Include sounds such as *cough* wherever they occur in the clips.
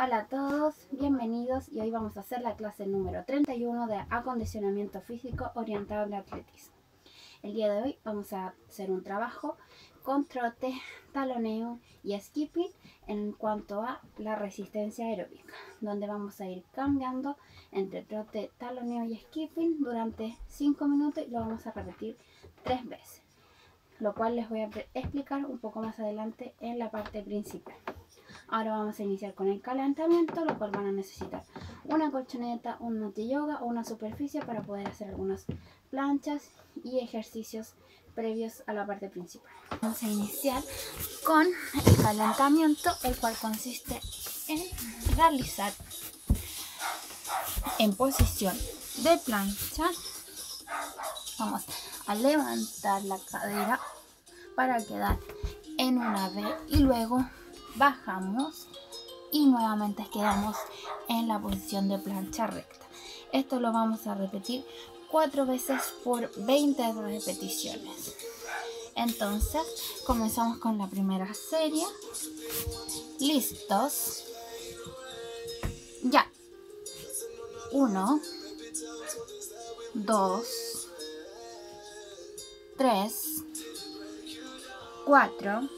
Hola a todos, bienvenidos y hoy vamos a hacer la clase número 31 de acondicionamiento físico orientado al atletismo. El día de hoy vamos a hacer un trabajo con trote, taloneo y skipping en cuanto a la resistencia aeróbica, donde vamos a ir cambiando entre trote, taloneo y skipping durante 5 minutos y lo vamos a repetir 3 veces, lo cual les voy a explicar un poco más adelante en la parte principal. Ahora vamos a iniciar con el calentamiento, lo cual van a necesitar una colchoneta, un mat yoga o una superficie para poder hacer algunas planchas y ejercicios previos a la parte principal. Vamos a iniciar con el calentamiento, el cual consiste en realizar en posición de plancha. Vamos a levantar la cadera para quedar en una V y luego bajamos y nuevamente quedamos en la posición de plancha recta. Esto lo vamos a repetir cuatro veces por 20 repeticiones. Entonces, comenzamos con la primera serie. Listos. Ya. Uno. Dos. Tres. Cuatro.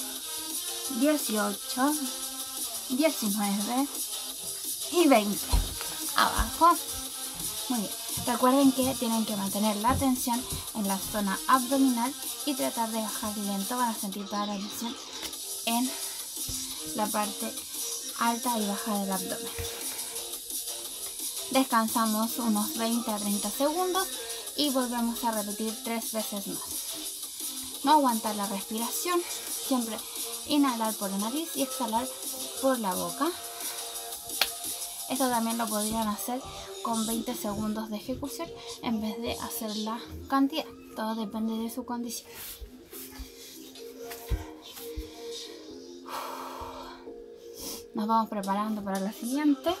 18, 19 y 20. Abajo. Muy bien. Recuerden que tienen que mantener la tensión en la zona abdominal y tratar de bajar lento. Van a sentir toda la tensión en la parte alta y baja del abdomen. Descansamos unos 20 a 30 segundos y volvemos a repetir tres veces más. No aguantar la respiración, siempre inhalar por la nariz y exhalar por la boca. Esto también lo podrían hacer con 20 segundos de ejecución en vez de hacer la cantidad. Todo depende de su condición. Nos vamos preparando para la siguiente.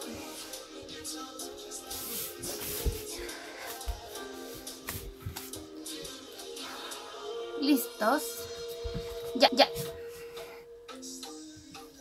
Listos. Ya, ya.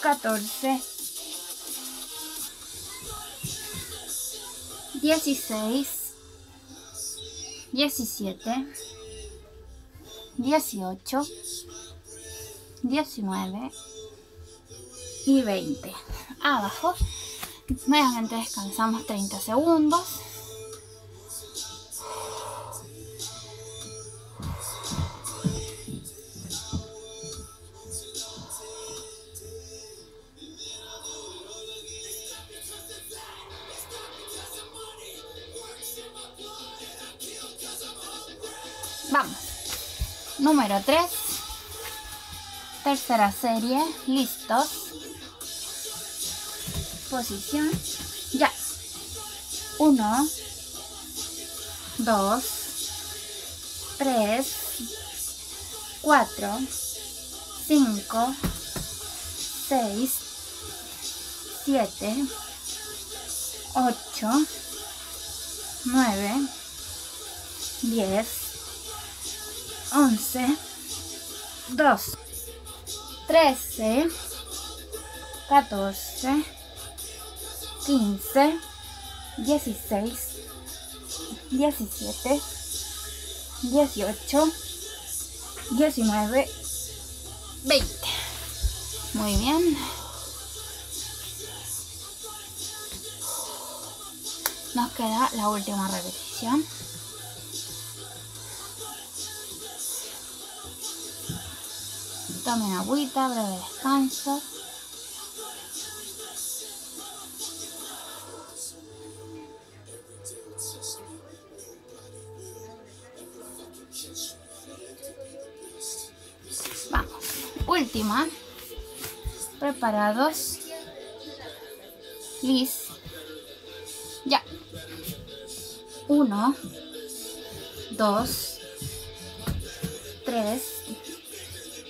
14, 16, 17, 18, 19 y 20. Abajo. Nuevamente descansamos 30 segundos. 3. Tercera serie. Listos. Posición. Ya. 1, 2, 3, 4, 5, 6, 7, 8, 9, 10, 11, 2, 13, 14, 15, 16, 17, 18, 19, 20. Muy bien. Nos queda la última repetición. Tomen agüita, breve descanso. Vamos, última. Preparados. Liz. Ya. Uno. Dos.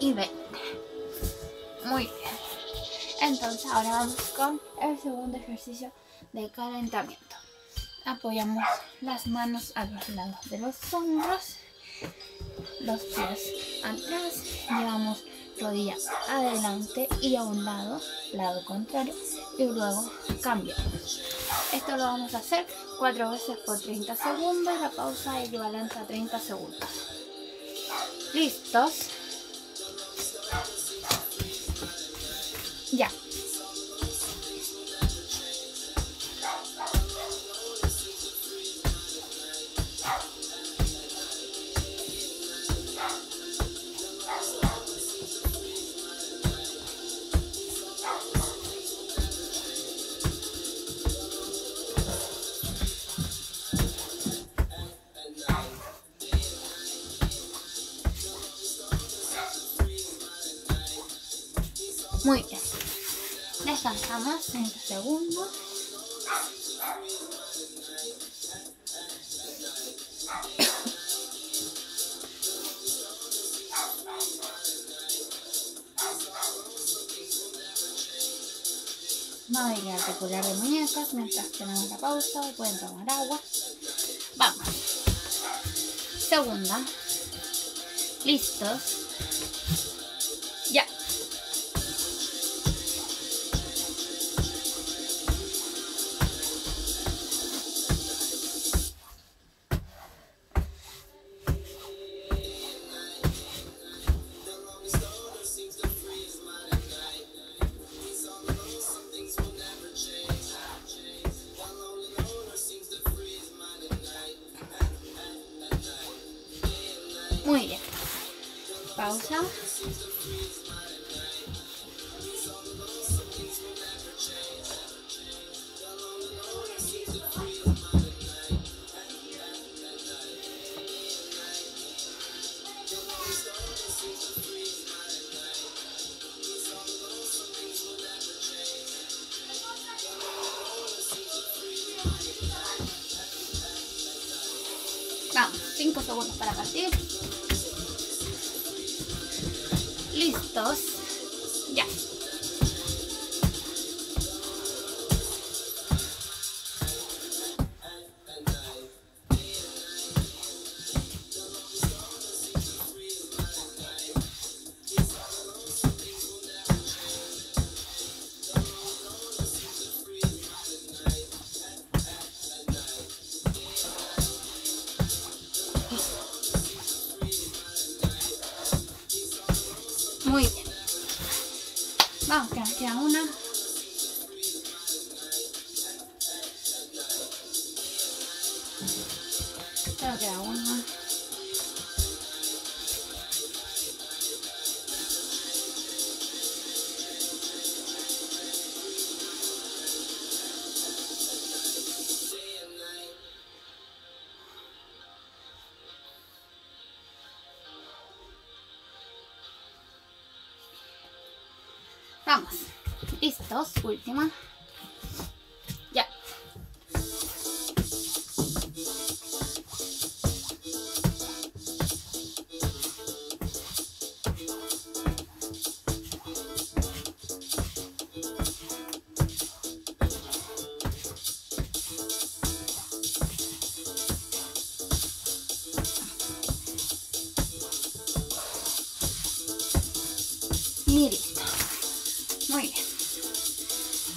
y 20. Muy bien. Entonces ahora vamos con el segundo ejercicio de calentamiento. Apoyamos las manos a los lados de los hombros, los pies atrás, llevamos rodillas adelante y a un lado, lado contrario, y luego cambiamos. Esto lo vamos a hacer cuatro veces por 30 segundos, la pausa equivalente a 30 segundos. ¿Listos? Ya. Descansamos 30 segundos. *coughs* Movilidad articular de muñecas mientras tenemos la pausa y pueden tomar agua. Vamos. Segunda. ¿Listos? Vamos, 5 segundos para partir. Listos. Ya. Listos. Última.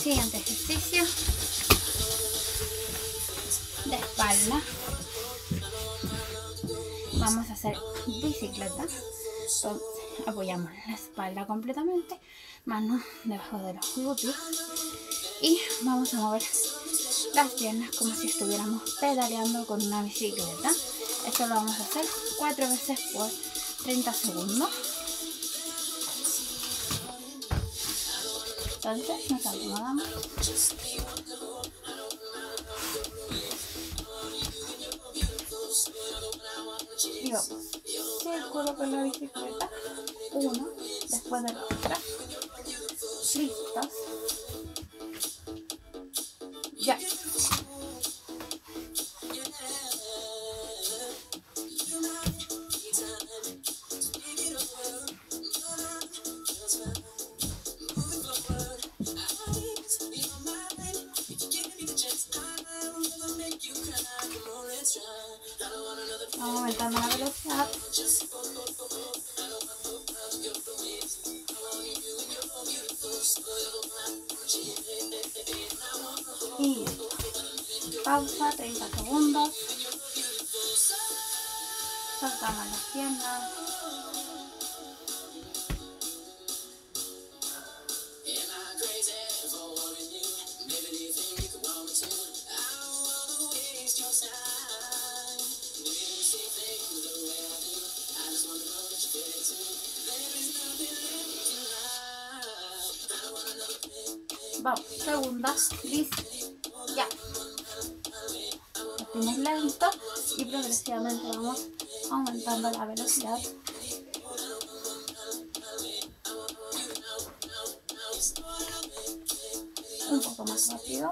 Siguiente ejercicio de espalda. Vamos a hacer bicicleta. Apoyamos la espalda completamente, manos debajo de los glúteos y vamos a mover las piernas como si estuviéramos pedaleando con una bicicleta. Esto lo vamos a hacer cuatro veces por 30 segundos. Entonces nos acomodamos. Y vamos. Círculo con la bicicleta. Uno, después de la otra. Listos. Vamos, segunda, listo, ya. Hacemos lento y progresivamente vamos aumentando la velocidad. Un poco más rápido.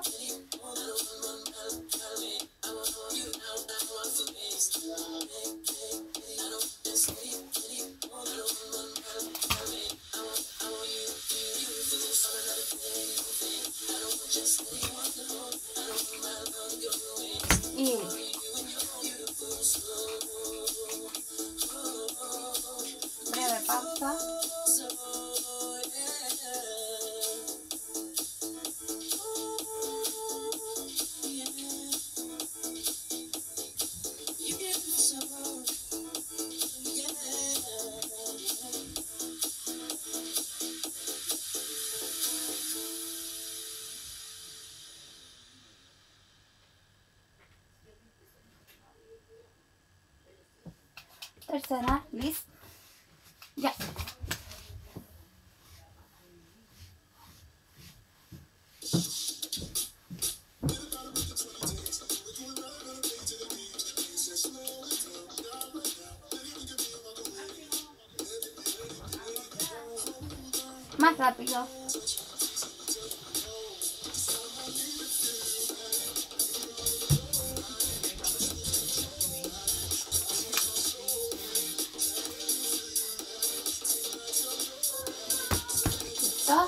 Listo.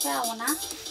Queda una. Listo.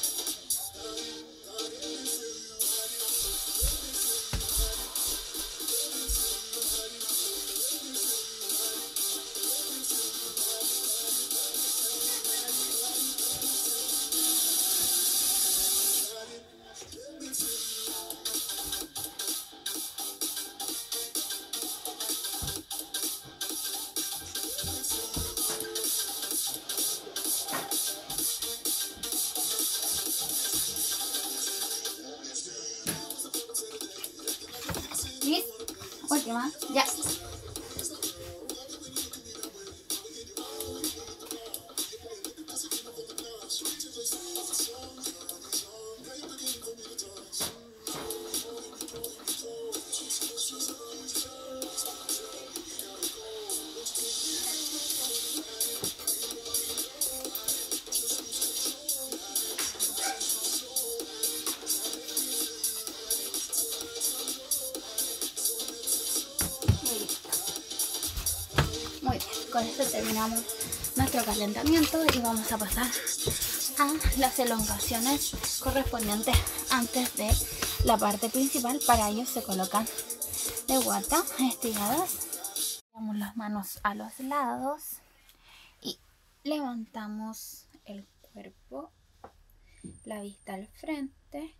A pasar a las elongaciones correspondientes antes de la parte principal. Para ello se colocan de guata estiradas. Damos las manos a los lados y levantamos el cuerpo, la vista al frente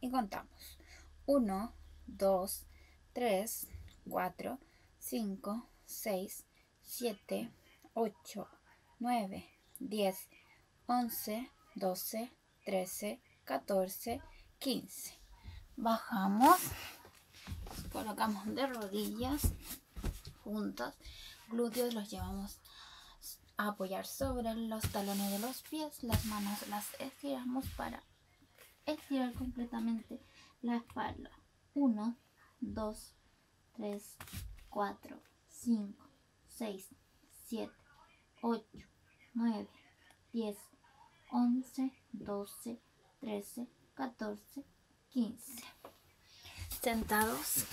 y contamos. 1, 2, 3, 4, 5, 6, 7, 8, 9, 10, 11, 12, 13, 14, 15. Bajamos, colocamos de rodillas juntos, glúteos los llevamos a apoyar sobre los talones de los pies, las manos las estiramos para estirar completamente la espalda. 1, 2, 3, 4, 5, 6, 7, 8, 9, 10, 11, 12, 13, 14, 15. Sentados.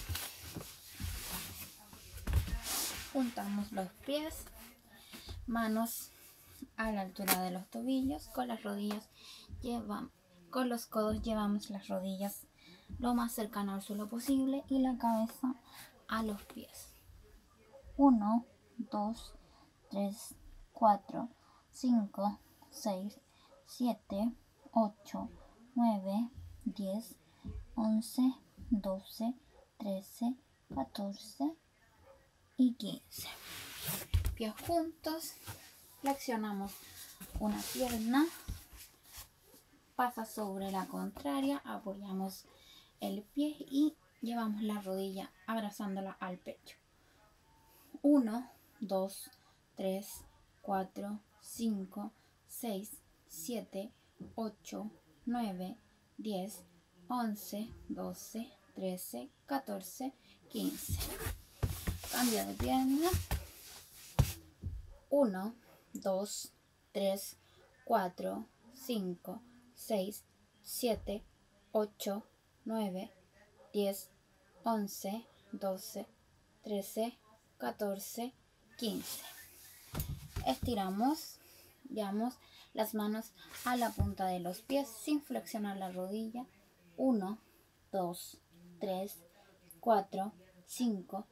Juntamos los pies, manos a la altura de los tobillos, con las rodillas llevamos, con los codos llevamos las rodillas lo más cercano al suelo posible y la cabeza a los pies. 1, 2, 3, 4, 5, 6, 7, 8, 9, 10, 11, 12, 13, 14 y 15. Pies juntos, flexionamos una pierna, pasa sobre la contraria, apoyamos el pie y llevamos la rodilla abrazándola al pecho. 1, 2, 3, 4, 5, 6, 7, 8, 9, 10, 11, 12, 13, 14, 15. Cambio de pierna. 1, 2, 3, 4, 5, 6, 7, 8, 9, 10, 11, 12, 13, 14, 15. Estiramos, llevamos las manos a la punta de los pies sin flexionar la rodilla. 1, 2, 3, 4, 5,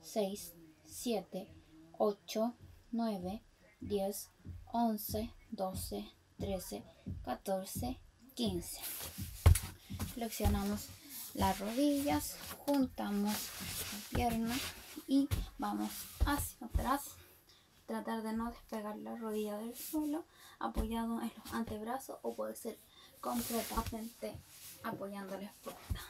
6, 7, 8, 9, 10, 11, 12, 13, 14, 15 flexionamos las rodillas, juntamos la pierna y vamos hacia atrás. Tratar de no despegar la rodilla del suelo, apoyado en los antebrazos o puede ser completamente apoyando la espalda.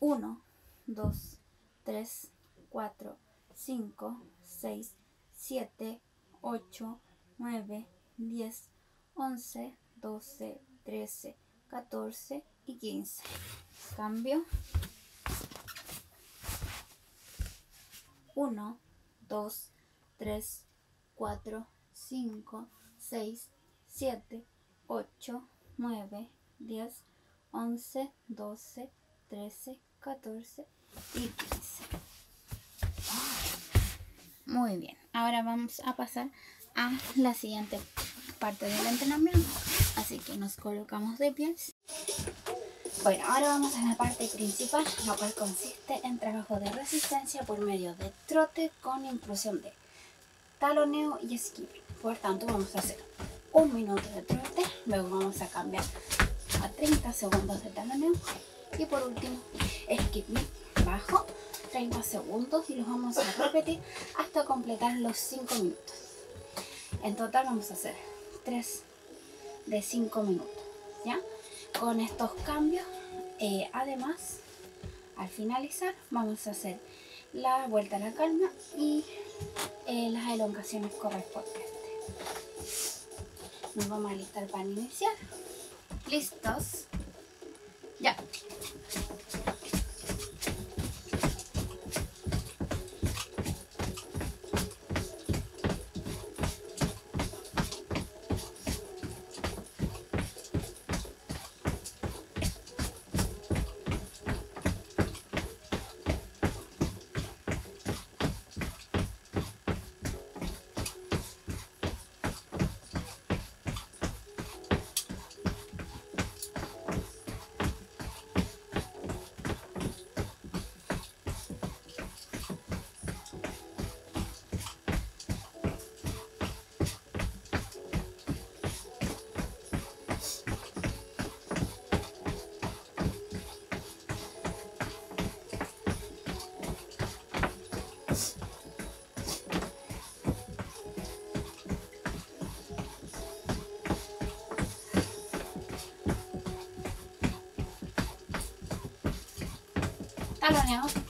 1, 2, 3, 4, 5, 6, 7, 8, 9, 10, 11, 12, 13, 14 y 15. Cambio. 1, 2, 3, 4, 5, 6, 7, 8, 9, 10, 11, 12, 13, 14 y 15. Muy bien, ahora vamos a pasar a la siguiente parte del entrenamiento. Así que nos colocamos de pies. Bueno, ahora vamos a la parte principal, la cual consiste en trabajo de resistencia por medio de trote con inclusión de taloneo y skipping. Por tanto, vamos a hacer un minuto de trote, luego vamos a cambiar a 30 segundos de taloneo y por último, skipping bajo 30 segundos y los vamos a repetir hasta completar los 5 minutos. En total vamos a hacer 3 de 5 minutos, ¿ya? Con estos cambios, eh, además, al finalizar, vamos a hacer la vuelta a la calma y eh, las elongaciones correspondientes. Nos vamos a listar para iniciar. ¿Listos? Ya. Taloneo. Skipping.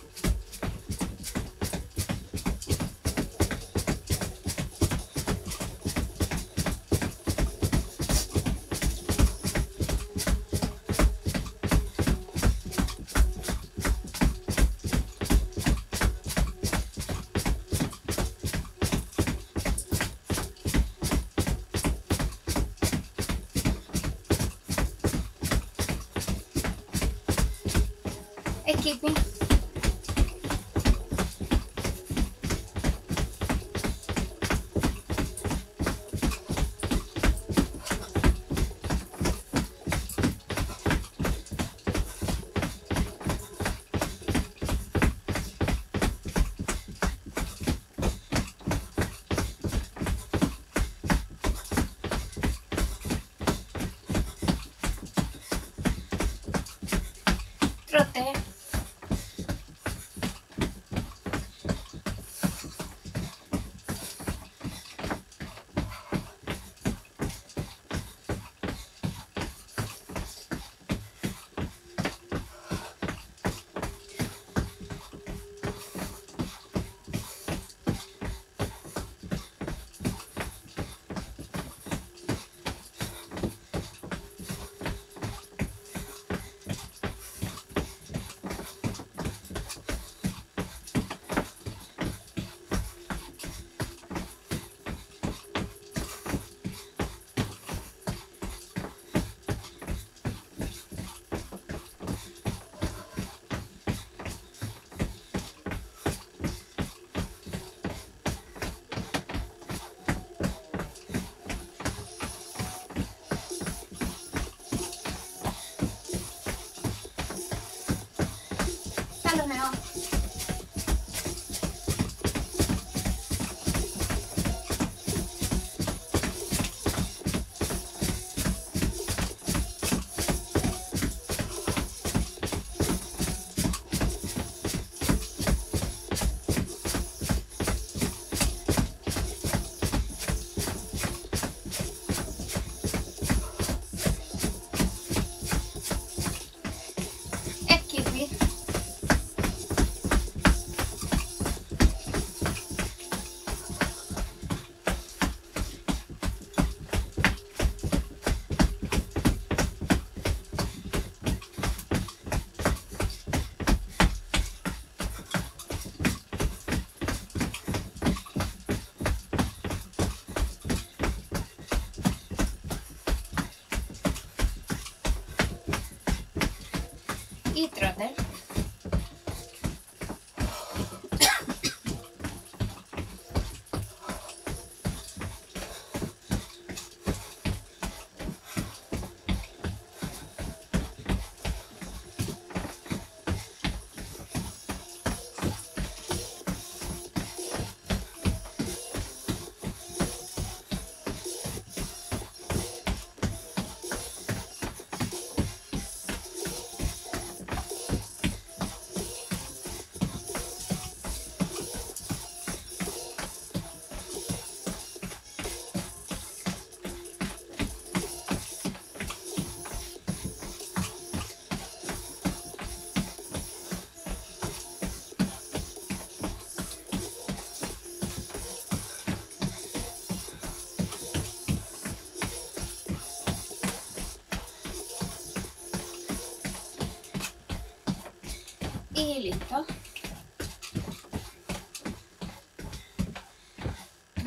Listo.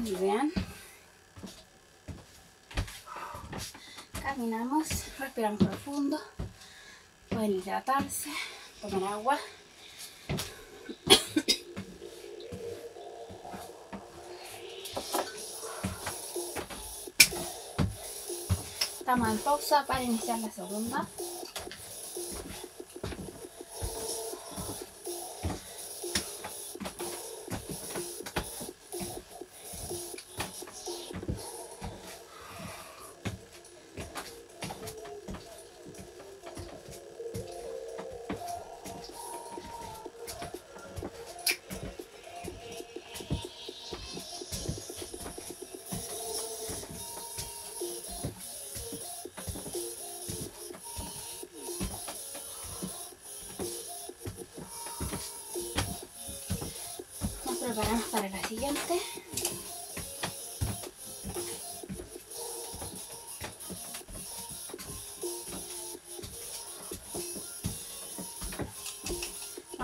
Y vean. Caminamos, respiramos profundo. Pueden hidratarse, tomar agua. Estamos en pausa para iniciar la segunda.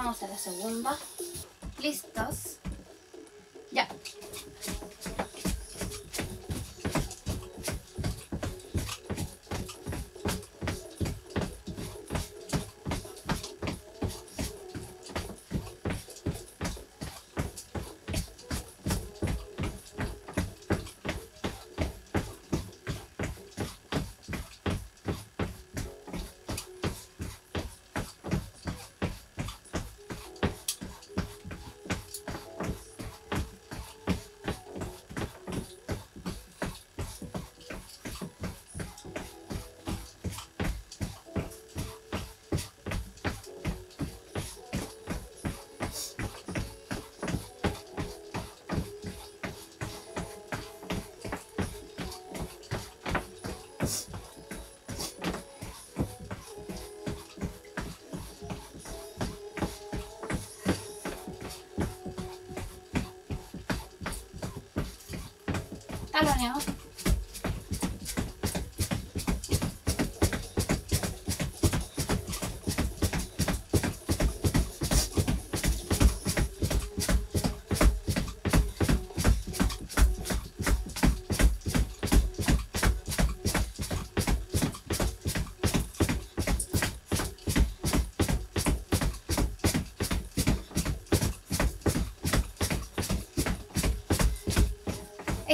Vamos a la segunda. ¿Listos? Ya.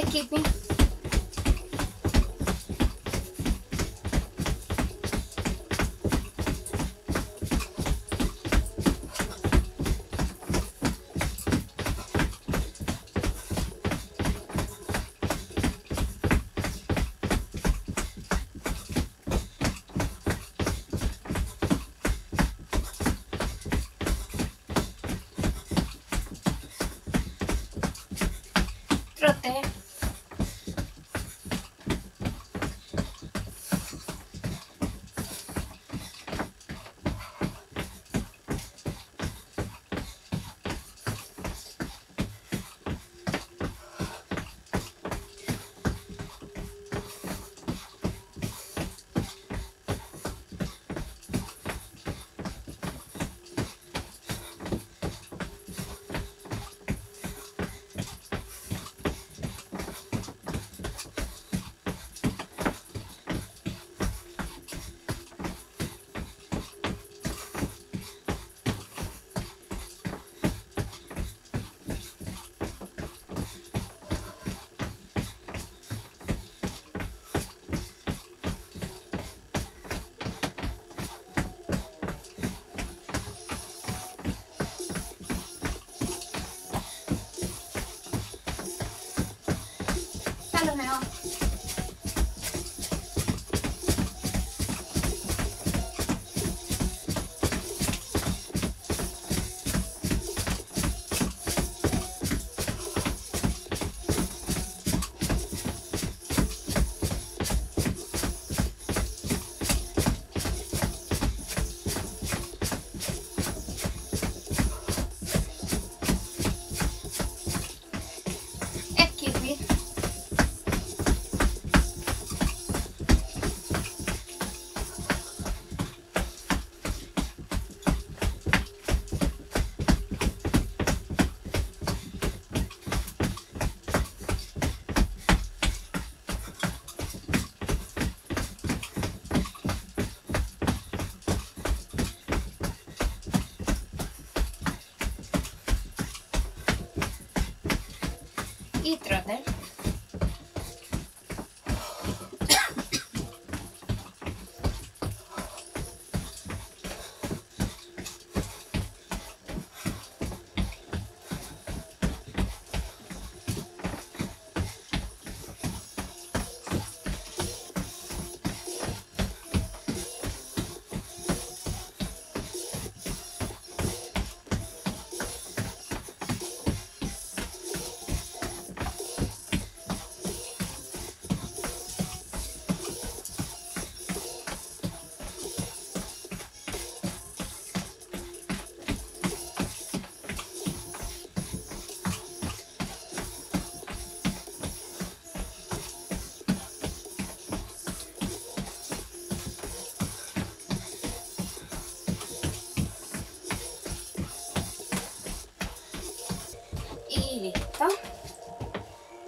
Skipping. Trote.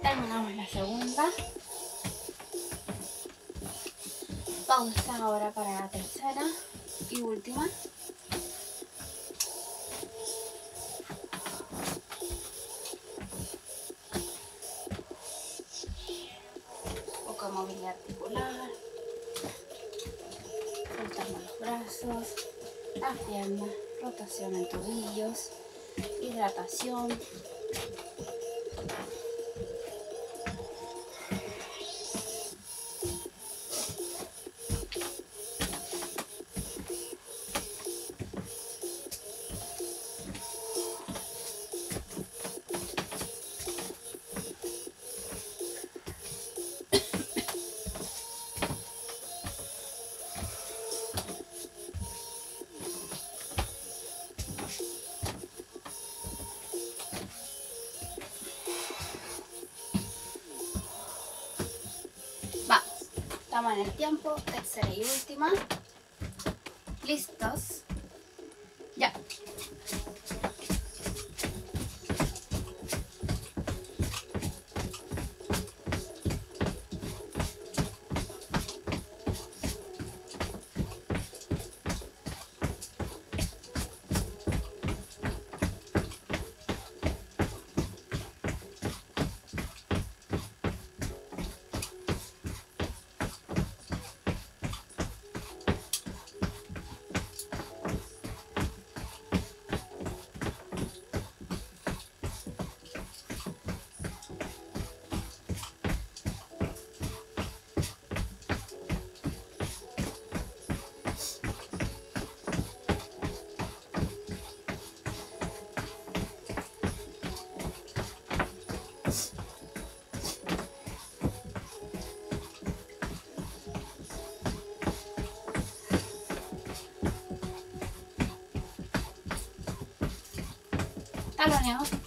Terminamos la segunda. Pausa ahora para la tercera y última. Poca movilidad articular. Soltamos los brazos, las piernas, rotación en tobillos, hidratación. Thank you. Tiempo, Taloneo. Skipping.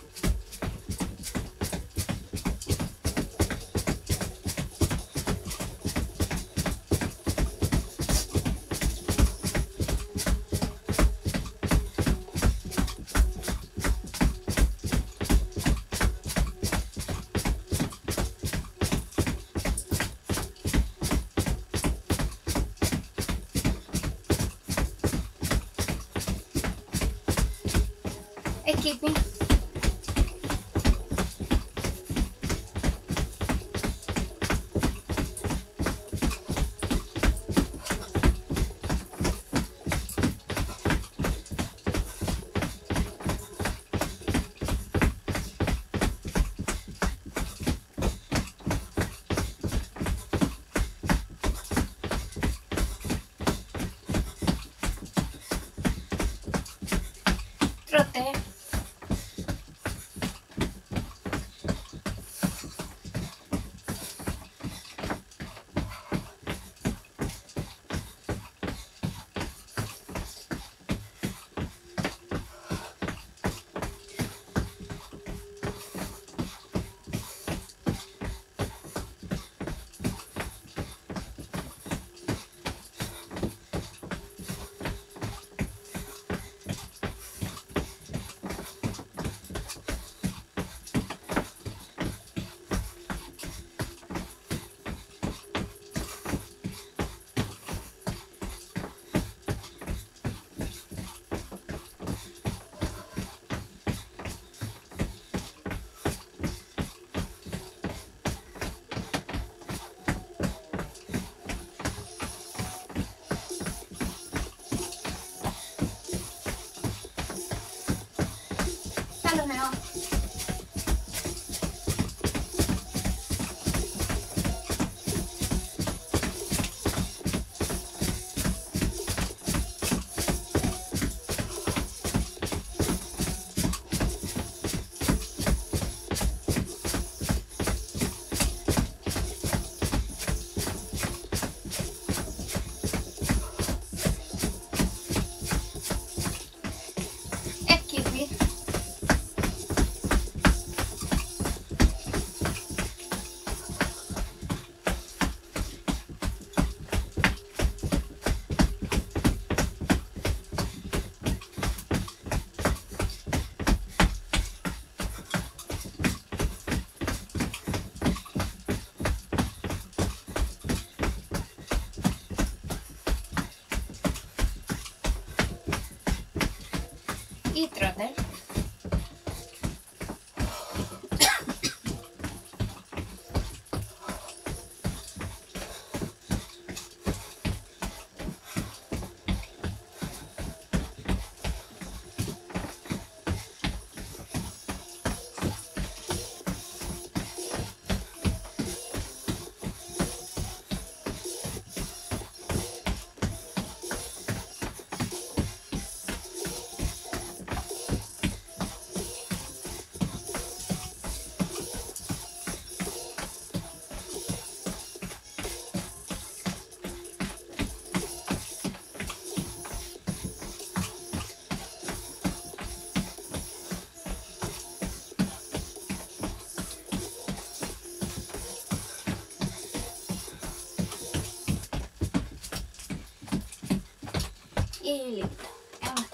Y trote.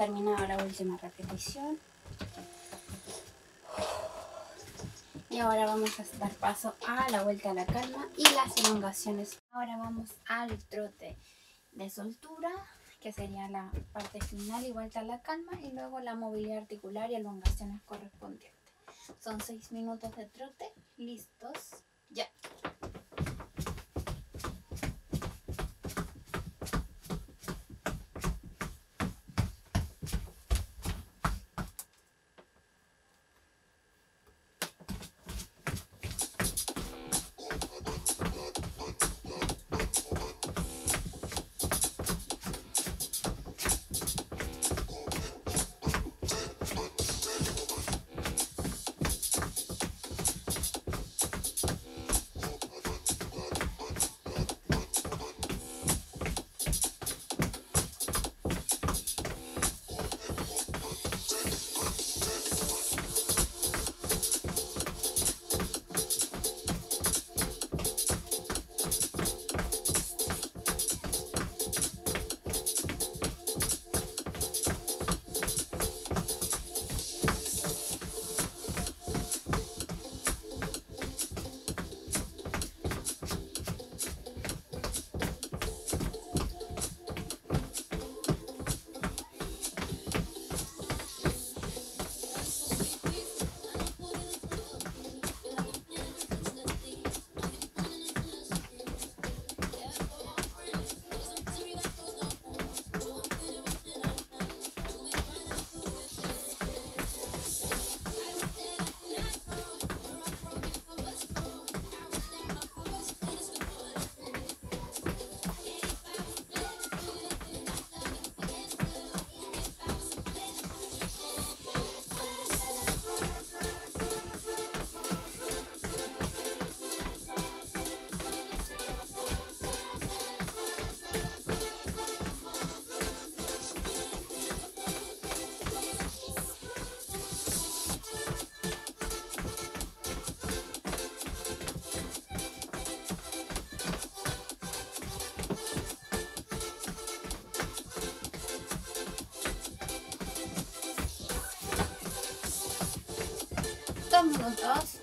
Terminado la última repetición. Y ahora vamos a dar paso a la vuelta a la calma y las elongaciones. Ahora vamos al trote de soltura, que sería la parte final y vuelta a la calma. Y luego la movilidad articular y elongaciones correspondientes. Son seis minutos de trote. Listos. Ya. dos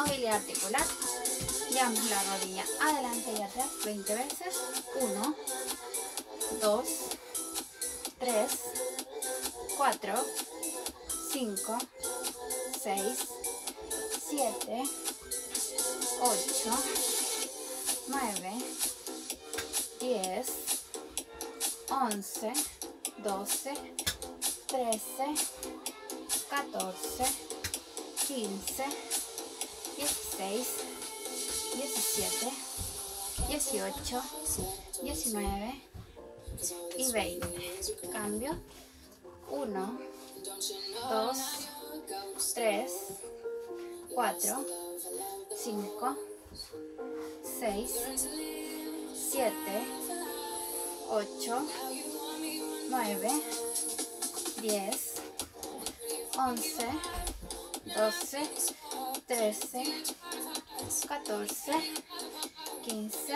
Movilidad articular. Llevamos la rodilla adelante y atrás 20 veces. 1, 2, 3, 4, 5, 6, 18, 19 y 20. Cambio. 1, 2, 3, 4, 5, 6, 7, 8, 9, 10, 11, 12, 13, 14, 15,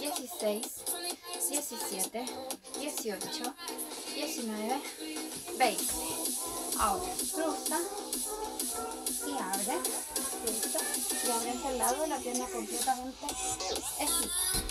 16, 17, 18, 19, 20. Ahora cruza y abre. Listo. Y abre el lado la pierna completamente estirada.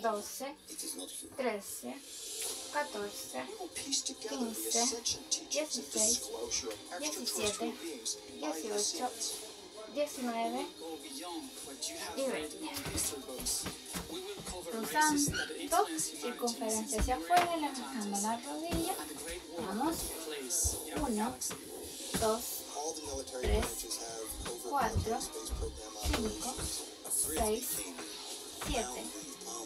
12, 13, 14, 15, 16, 17, 18, 19 y 20. Cruzando, circunferencia hacia afuera, levantando la rodilla. Vamos. 1, 2, 3, 4, 5, 6, 7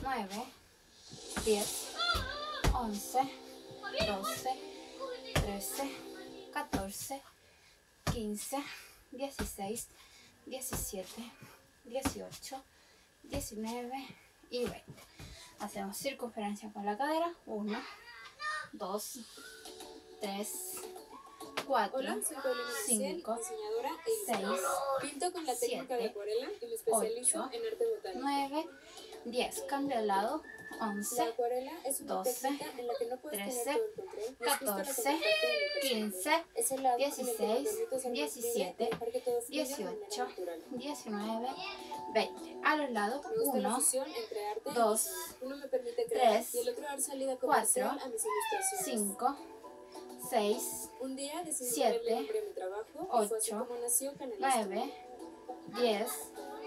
9, 10, 11, 12, 13, 14, 15, 16, 17, 18, 19 y 20. Hacemos circunferencia con la cadera. 1, 2, 3, 4, Hola, soy Paulina Maciel, 5, diseñadora e 6, ilustradora. Pinto con la técnica de siete, acuarela y me especializo ocho, en arte botánico. 9, 10. Cambio de lado. La 11, acuarela es una 12, técnica en la que no puedes 13, tener todo el control. y es justo lo que 14, me encanta de mi personalidad. 15, Es el lado en el que me 16, permito ser más libre 17, y dejar que todo fluya de manera 18, natural. 19, 20. A los lados. Me gusta la 1, fusión entre arte y 2, diseño. Uno me permite crear tres, y el otro dar salida comercial cuatro, a mis ilustraciones. 5, 6, Un día decidí siete, ponerle nombre a mi trabajo y fue así ocho, como nació Canelista. 9, 10,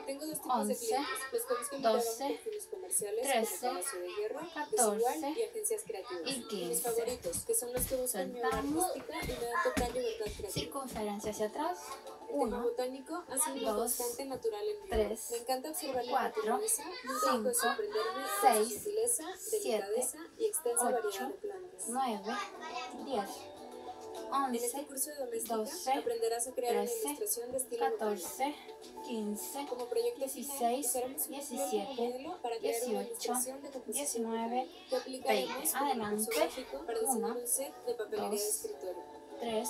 Tengo dos tipos de clientes, los perfiles comerciales Palacio Hierro, y agencias creativas. y mis quince. favoritos, que son los que buscan mi obra Soltamos. artística y me dan total libertad creativa. circunferencia hacia atrás. El tema 1, botánico ha sido una dos, constante natural en mi vida. tres, Me encanta observar la cuatro, naturaleza, nunca dejo de cinco, sorprenderme de seis, su sutileza, siete, delicadeza y extensa ocho, variedad de plantas. 9, 10, En este 11, curso de doméstica 12, aprenderás a crear una 13, ilustración de estilo botánico. 14, 15, Como proyecto final, 16, usaremos un 17, modelo para crear una 18, ilustración de composición 19, que aplicaremos 20. como Adelante. recurso gráfico para diseñar Uno, un set de papelería de dos, escritorio. 3,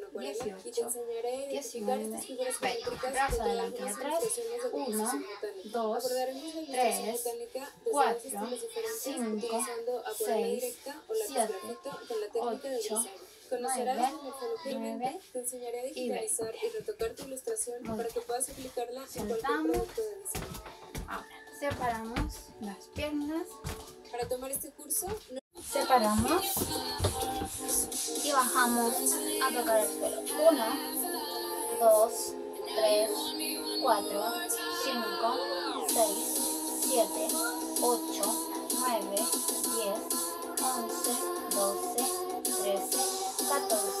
acuarela y te 18, enseñaré a identificar 19, estas figuras 20. geométricas Brazo dentro de adelante y algunas atrás. Uno, dos, tres, cuatro, cinco, seis, siete, ocho. Conocerás nueve, te enseñaré a y digitalizar y retocar tu ilustración Muy para que puedas aplicarla en cualquier Soltamos. producto de diseño. Ahora, separamos las piernas, Para tomar este curso, no separamos y bajamos a tocar el suelo. 1, 2, 3, 4, 5, 6, 7, 8, 9, 10, 11, 12, 13, 14,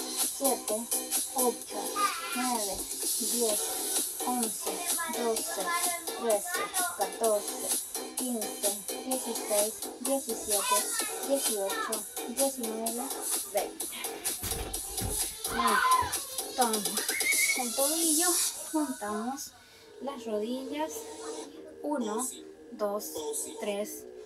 7, 8, 9, 10, 11, 12, 13, 14, 15, 16, 17, 18, 19, 20. Bien. Tomamos el tobillo, juntamos las rodillas. 1, 2, 3,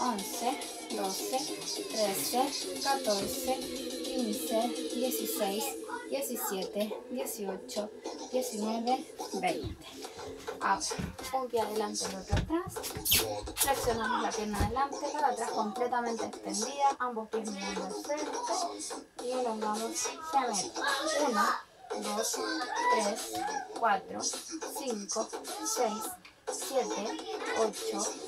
11, 12, 13, 14, 15, 16, 17, 18, 19, 20. Ahora, un pie adelante, el otro atrás. Flexionamos la pierna adelante, la atrás completamente extendida, ambos pies mirando al frente y elongamos gemelo. 1, 2, 3, 4, 5, 6, 7, 8,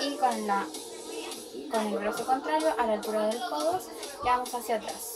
y con, la, con el brazo contrario a la altura del codo y vamos hacia atrás.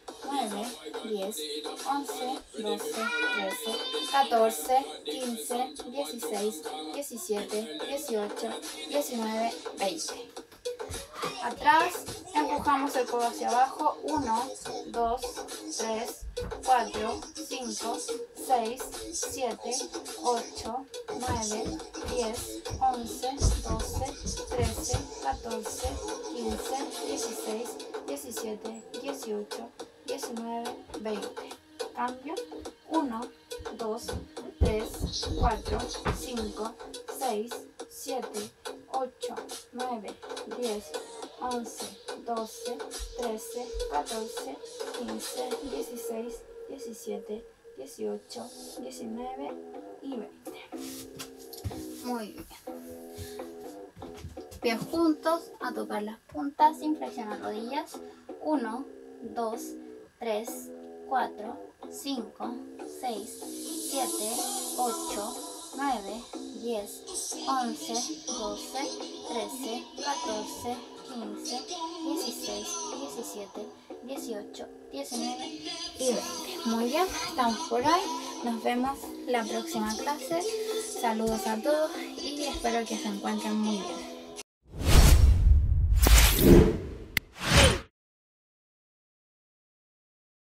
9, 10, 11, 12, 13, 14, 15, 16, 17, 18, 19, 20. Atrás empujamos el codo hacia abajo. 1, 2, 3, 4, 5, 6, 7, 8, 9, 10, 11, 12, 13, 14, 15, 16, 17, 18, 19, 20. Cambio. 1, 2, 3, 4, 5, 6, 7, 8, 9, 10, 11, 12, 13, 14, 15, 16, 17, 18, 19 y 20. Muy bien. Pies juntos, a tocar las puntas sin presionar rodillas. 1, 2, 3, 4, 5, 6, 7, 8, 9, 10, 11, 12, 13, 14, 15, 16, 17, 18, 19 y 20. Muy bien, estamos por hoy. Nos vemos la próxima clase. Saludos a todos y espero que se encuentren muy bien.